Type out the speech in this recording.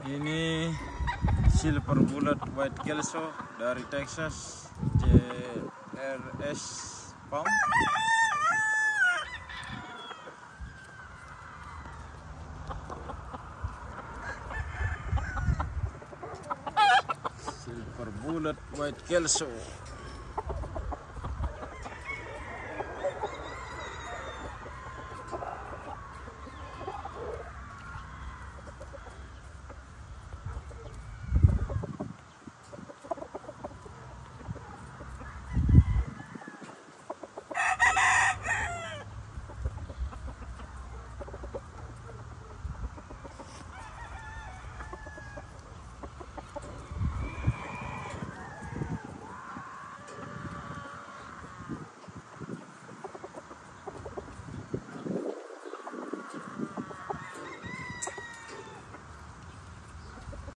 Ini silver bullet white kelso dari Texas JRS Pump. Silver bullet white kelso.